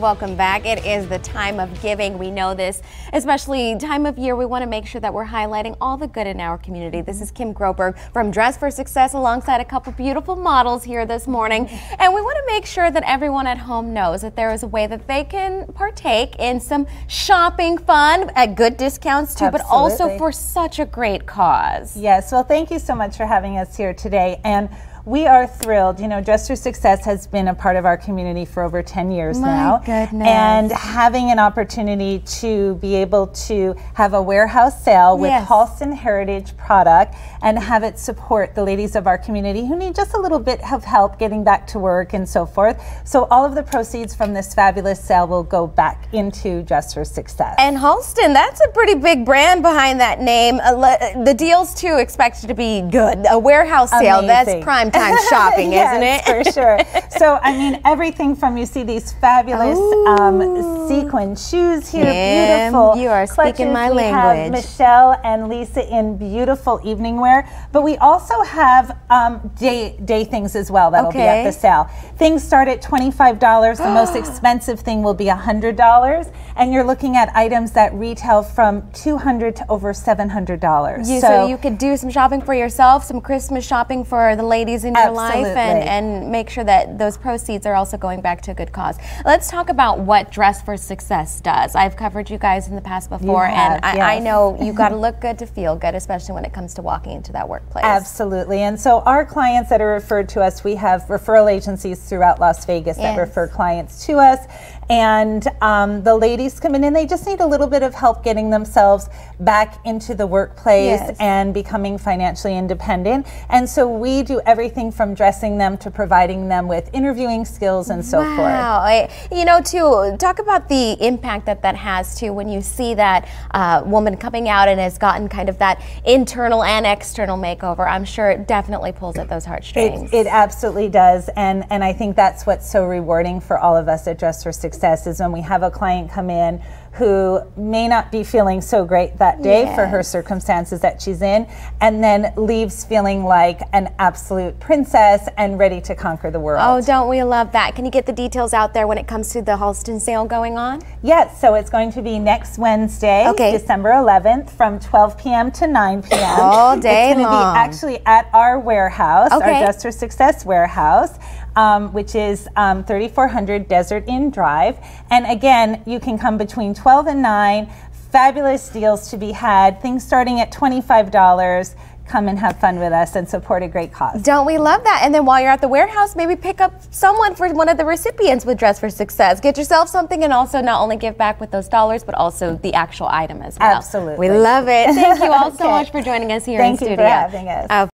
Welcome back. It is the time of giving. We know this, especially time of year. We want to make sure that we're highlighting all the good in our community. This is Kim Groberg from Dress for Success alongside a couple beautiful models here this morning. And we want to make sure that everyone at home knows that there is a way that they can partake in some shopping fun at good discounts too, but also for such a great cause. Yes, well, thank you so much for having us here today. And we are thrilled. You know, Dress for Success has been a part of our community for over 10 years My now. goodness. And having an opportunity to be able to have a warehouse sale with Yes. Halston Heritage product and have it support the ladies of our community who need just a little bit of help getting back to work and so forth. So all of the proceeds from this fabulous sale will go back into Dress for Success. And Halston, that's a pretty big brand behind that name. The deals too expected to be good. A warehouse sale, that's prime time shopping, isn't it? For sure. So, I mean, everything from you see these fabulous um, sequin shoes here, beautiful. you are speaking my we language. Have Michelle and Lisa in beautiful evening wear, but we also have um, day day things as well that'll be at the sale. Things start at twenty five dollars. the most expensive thing will be hundred dollars, and you're looking at items that retail from two hundred to over seven hundred dollars. You, so, you could do some shopping for yourself, some Christmas shopping for the ladies in your life, and, and make sure that those proceeds are also going back to a good cause. Let's talk about what Dress for Success does. I've covered you guys in the past before, have, and I, I know you've got to look good to feel good, especially when it comes to walking into that workplace. Absolutely. And so our clients that are referred to us, we have referral agencies throughout Las Vegas that refer clients to us. And um, the ladies come in and they just need a little bit of help getting themselves back into the workplace Yes. and becoming financially independent. And so we do everything from dressing them to providing them with interviewing skills and so forth. Wow. You know, too, talk about the impact that that has too when you see that uh, woman coming out and has gotten kind of that internal and external makeover. I'm sure it definitely pulls at those heartstrings. It, it absolutely does, and and I think that's what's so rewarding for all of us at Dress for Success is when we have a client come in who may not be feeling so great that day for her circumstances that she's in, and then leaves feeling like an absolute princess and ready to conquer the world. Oh, don't we love that? Can you get the details out there when it comes to the Halston sale going on? Yes, so it's going to be next Wednesday, Okay. December 11th, from 12 p.m. to 9 p.m. All day It's going to long. be actually at our warehouse, Okay. our Dress for Success warehouse, um, which is um, 3400 Desert Inn Drive. And again, you can come between 12 and 9. Fabulous deals to be had. Things starting at $25. Come and have fun with us and support a great cause. Don't we love that? And then while you're at the warehouse, maybe pick up someone for one of the recipients with Dress for Success. Get yourself something and also not only give back with those dollars, but also the actual item as well. Absolutely. We love it. Thank you all so much for joining us here Thank in you for having us. Uh,